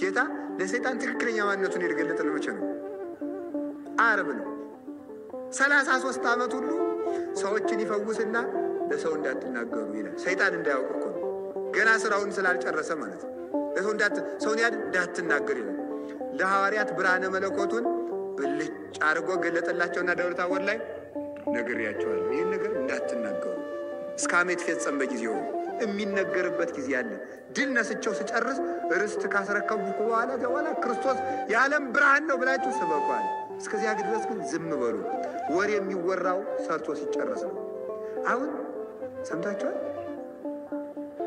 ጌታ ለሰይጣን ትክክለኛ ማንነቱን የገለጠልን መቼ ነው? ዓርብ ነው። ሰላሳ ሶስት ዓመት ሁሉ ሰዎችን ይፈውስና ለሰው እንዳትናገሩ ይላል። ሰይጣን እንዳያውቅ እኮ ነው። ገና ስራውን ስላልጨረሰ ማለት ነው። ለሰው ሰውን ያድ እንዳትናገር ይላል። ለሐዋርያት ብርሃነ መለኮቱን ብልጭ አድርጎ ገለጠላቸውና ደብረ ታቦር ላይ ነግሬያቸዋለሁ፣ ይህን ነገር እንዳትናገሩ እስከ ዓመት ይፈጸም በጊዜው የሚነገርበት ጊዜ አለ። ድል ነስቸው ስጨርስ ርስት ካስረከብኩ በኋላ በኋላ ክርስቶስ የዓለም ብርሃን ነው ብላችሁ ስበኳል። እስከዚያ ድረስ ግን ዝም በሉ። ወሬ የሚወራው ሰርቶ ሲጨርስ ነው። አሁን ሰምታችኋል።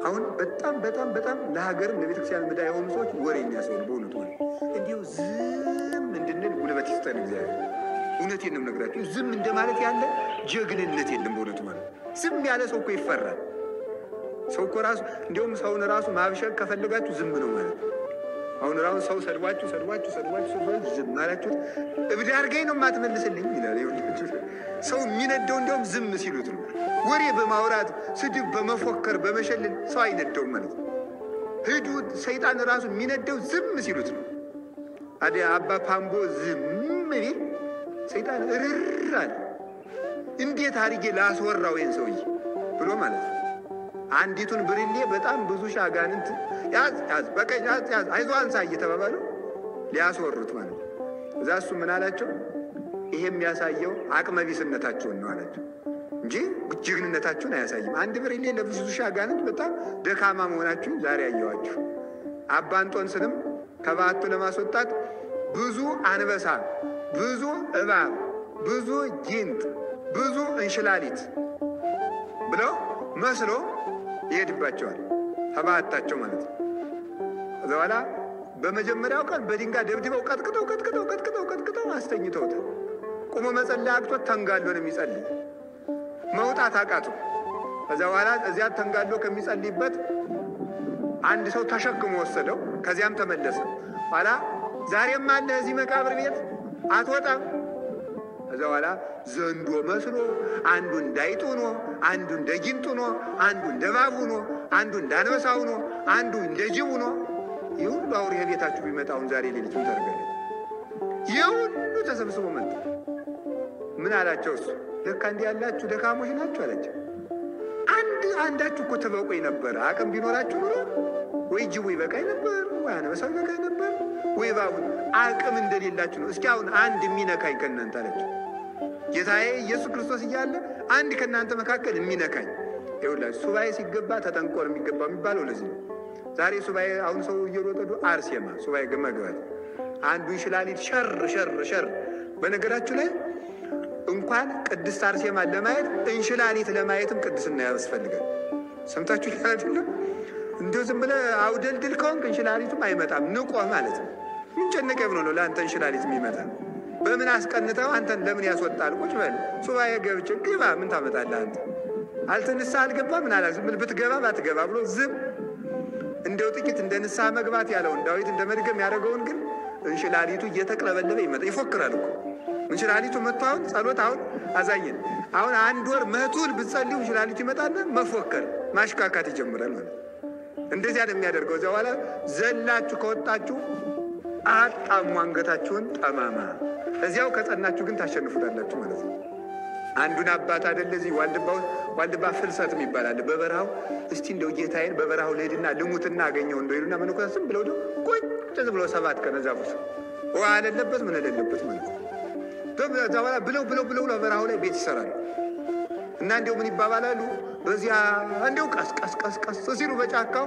አሁን በጣም በጣም በጣም ለሀገርም ለቤተክርስቲያን ምዳ የሆኑ ሰዎች ወሬ የሚያሰሩ በእውነቱ እንዲሁ ዝም እንድንል ጉልበት ይስጠን እግዚአብሔር። እውነቴን ነው የምነግራችሁ። ዝም እንደማለት ያለ ጀግንነት የለም በእውነቱ ማለት ዝም ያለ ሰው እኮ ይፈራል። ሰው እኮ ራሱ እንዲሁም ሰውን ራሱ ማብሸቅ ከፈለጋችሁ ዝም ነው ማለት አሁን ራሱ ሰው ሰድቧችሁ ሰድቧችሁ ሰድቧችሁ ሰድቧችሁ ዝም አላችሁት፣ እብድ አድርገኝ ነው የማትመልስልኝ ይላል። ሰው የሚነደው እንዲያውም ዝም ሲሉት ነው። ወሬ በማውራት ስድብ በመፎከር በመሸልል ሰው አይነደውም ማለት ነው። ሂዱ ሰይጣን ራሱ የሚነደው ዝም ሲሉት ነው። አዲያ አባ ፓምቦ ዝም ቢል ሰይጣን እርር አለ። እንዴት አድርጌ ላስወራው ይህን ሰውዬ ብሎ ማለት ነው። አንዲቱን ብርሌ በጣም ብዙ ሺህ አጋንንት ያዝ ያዝ በቀኝ ያዝ ያዝ አይዞህ አንሳ እየተባባሉ ሊያስወሩት ማለት እዛ እሱ ምን አላቸው? ይሄ የሚያሳየው አቅመቢስነታቸውን ነው አላቸው እንጂ ጀግንነታችሁን አያሳይም። አንድ ብርሌ ለብዙ ሺህ አጋንንት በጣም ደካማ መሆናችሁን ዛሬ አየዋችሁ። አባ እንጦንስንም ከበዓቱ ለማስወጣት ብዙ አንበሳ፣ ብዙ እባብ፣ ብዙ ጊንጥ፣ ብዙ እንሽላሊት ብለው መስሎ ይሄድባቸዋል ተባታቸው ማለት ነው። ከዛ በኋላ በመጀመሪያው ቀን በድንጋይ ደብድበው ቀጥቅጠው ቀጥቅጠው ቀጥቅጠው ቀጥቅጠው አስተኝተውታል። ቁሞ መጸለይ አቅቶት ተንጋሎ ነው የሚጸልይ። መውጣት አቃቱ። ከዛ በኋላ እዚያ ተንጋሎ ከሚጸልይበት አንድ ሰው ተሸክሞ ወሰደው። ከዚያም ተመለሰ። ኋላ ዛሬም አለ እዚህ መቃብር ቤት አትወጣም። ከዛ በኋላ ዘንዶ መስሎ አንዱ እንዳይጥ ሆኖ አንዱ እንደ ጊንጥ ሆኖ አንዱ እንደ እባብ ሆኖ አንዱ እንደ ሆኖ አንዱ እንደ ጅብ ሆኖ ይህ ሁሉ አውሬ ቤታችሁ ቢመጣውን ዛሬ ሌሊት ምን ታደርጋለህ? ይህ ሁሉ ተሰብስቦ መጣ። ምን አላቸው? እሱ ለካ እንዲህ ያላችሁ ደካሞች ናችሁ አላቸው። አንድ አንዳችሁ እኮ ትበቁኝ ነበር። አቅም ቢኖራችሁ ኑሮ ወይ ጅቡ ይበቃኝ ነበር፣ ወይ አንበሳው ይበቃኝ ነበር፣ ወይ እባቡ። አቅም እንደሌላችሁ ነው። እስኪ አሁን አንድ የሚነካኝ ከእናንተ አላቸው። ጌታዬ ኢየሱስ ክርስቶስ እያለ አንድ ከእናንተ መካከል የሚነካኝ ይኸውላችሁ፣ ሱባኤ ሲገባ ተጠንቆ ነው የሚገባው የሚባለው ለዚህ ነው። ዛሬ ሱባኤ አሁን ሰው እየሮጠዱ አርሴማ ሱባኤ መግባት አንድ እንሽላሊት ሸር ሸር ሸር። በነገራችሁ ላይ እንኳን ቅድስት አርሴማ ለማየት እንሽላሊት ለማየትም ቅድስና ያስፈልጋል። ሰምታችሁ አይደለም? እንዲሁ ዝም ብለህ አውደልድል ከሆንክ እንሽላሊቱም አይመጣም። ንቆህ ማለት ነው። ምን ጨነቀ ብሎ ነው ለአንተ እንሽላሊት የሚመጣ? በምን አስቀንተው አንተን ለምን ያስወጣል? ቁጭ በል ሱባኤ ገብቼ ግባ። ምን ታመጣለህ አንተ? አልተንሳ አልገባ ምን አላ ብትገባ ባትገባ ብሎ ዝም እንደው ጥቂት እንደ ንስሐ መግባት ያለውን ዳዊት እንደ መድገም ያደረገውን ግን እንሽላሊቱ እየተቅለበለበ ይመጣ ይፎክራል እኮ እንሽላሊቱ መጥቶ አሁን ጸሎት አሁን አዛኝን አሁን አንድ ወር መቱን ብትጸልዩ እንሽላሊቱ ይመጣና መፎከር ማሽካካት ይጀምራል ማለት እንደዚያ ነው የሚያደርገው። እዚያ በኋላ ዘላችሁ ከወጣችሁ አጣሙ አንገታችሁን ጠማማ፣ እዚያው ከጸናችሁ ግን ታሸንፉታላችሁ ማለት ነው። አንዱን አባት አደለ እዚህ ዋልድባ ፍልሰት የሚባል በበረሃው እስቲ እንደው ጌታዬን በበረሃው ልሄድና ልሙትና አገኘው እንደው ሄዱና መነኮሳት ብለው ቁጭ ዝም ብለው ሰባት ቀን ውሃ አለለበት ምን አለለበት ማለት ነው። ብለው ብለው ብለው በረሃው ላይ ቤት ይሰራሉ እና እንዲው ምን ይባባላሉ በዚያ እንዲው ቀስ ሲሉ በጫካው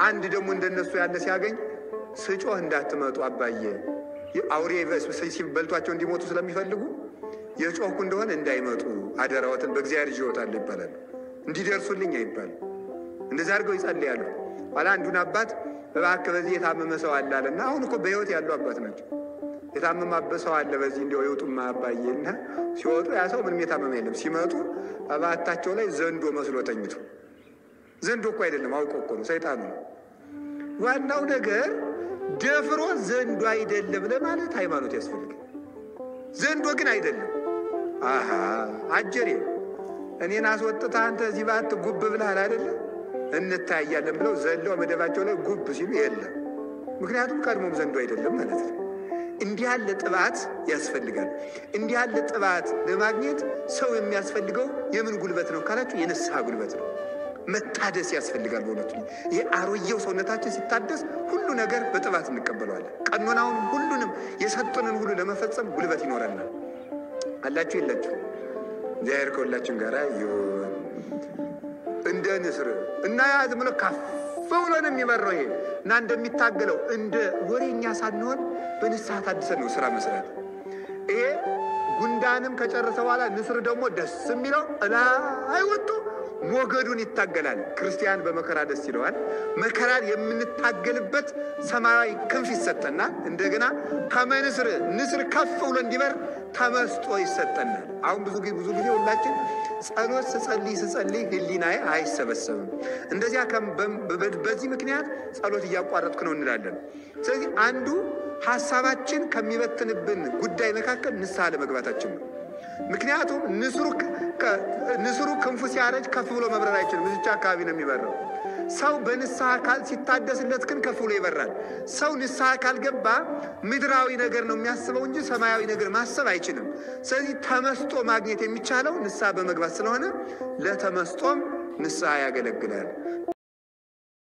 አንድ ደግሞ እንደነሱ ያለ ሲያገኝ ስጮህ እንዳትመጡ አባዬ አውሬ በልቷቸው እንዲሞቱ ስለሚፈልጉ የጮኩ እንደሆነ እንዳይመጡ አደራዎትን በእግዚአብሔር እወጣለሁ ይባላል። እንዲደርሱልኝ አይባል። እንደዚህ አድርገው ይጸልያሉ። ኋላ አንዱን አባት እባክህ በዚህ የታመመ ሰው አለ አለና አሁን እኮ በሕይወት ያሉ አባት ናቸው። የታመመ ሰው አለ በዚህ እንዲያው ይውጡማ አባዬ እና ሲወጡ ያ ሰው ምንም የታመመ የለም። ሲመጡ እባታቸው ላይ ዘንዶ መስሎ ተኝቶ ዘንዶ እኮ አይደለም አውቆ እኮ ነው ሰይጣኑ ነው። ዋናው ነገር ደፍሮ ዘንዶ አይደለም ለማለት ሃይማኖት ያስፈልጋል። ዘንዶ ግን አይደለም። አሃ አጀሬ እኔን አስወጥታ አንተ እዚህ ባት ጉብ ብለሃል አይደለም እንታያለን ብለው ዘለው መደባቸው ላይ ጉብ ሲሉ የለም ምክንያቱም ቀድሞም ዘንዶ አይደለም ማለት ነው። እንዲህ ያለ ጥባት ያስፈልጋል። እንዲህ ያለ ጥባት ለማግኘት ሰው የሚያስፈልገው የምን ጉልበት ነው ካላችሁ የንስሐ ጉልበት ነው። መታደስ ያስፈልጋል። በእውነቱ ይህ አሮየው ሰውነታችን ሲታደስ ሁሉ ነገር በጥባት እንቀበለዋለን። ቀኖናውን ሁሉንም የሰጡንን ሁሉ ለመፈጸም ጉልበት ይኖረናል። አላችሁ የላችሁ? እግዚአብሔር ከሁላችን ጋር ይሁን። እንደ ንስር እና ያ ዝም ብሎ ከፍ ብሎ ነው የሚበረው ይሄ እና እንደሚታገለው እንደ ወሬኛ ሳንሆን በንስሐ ታድሰን ነው ስራ መስራት። ይሄ ጉንዳንም ከጨረሰ በኋላ ንስር ደግሞ ደስ የሚለው እላይ ወጥቶ ሞገዱን ይታገላል። ክርስቲያን በመከራ ደስ ይለዋል። መከራን የምንታገልበት ሰማያዊ ክንፍ ይሰጠናል። እንደገና ከመንስር ንስር ከፍ ብሎ እንዲበር ተመስጦ ይሰጠናል። አሁን ብዙ ጊዜ ብዙ ጊዜ ሁላችን ጸሎት ስጸልይ ስጸልይ ህሊናዬ አይሰበሰብም። እንደዚያ በዚህ ምክንያት ጸሎት እያቋረጥኩ ነው እንላለን። ስለዚህ አንዱ ሀሳባችን ከሚበትንብን ጉዳይ መካከል ንስሐ ለመግባታችን ነው። ምክንያቱም ንስሩ ክንፉ ሲያረጅ ከፍ ብሎ መብረር አይችልም። እዚቻ አካባቢ ነው የሚበረው። ሰው በንስሐ አካል ሲታደስለት ግን ከፍ ብሎ ይበራል። ሰው ንስሐ ካልገባ ምድራዊ ነገር ነው የሚያስበው እንጂ ሰማያዊ ነገር ማሰብ አይችልም። ስለዚህ ተመስጦ ማግኘት የሚቻለው ንስሐ በመግባት ስለሆነ ለተመስጦም ንስሐ ያገለግላል።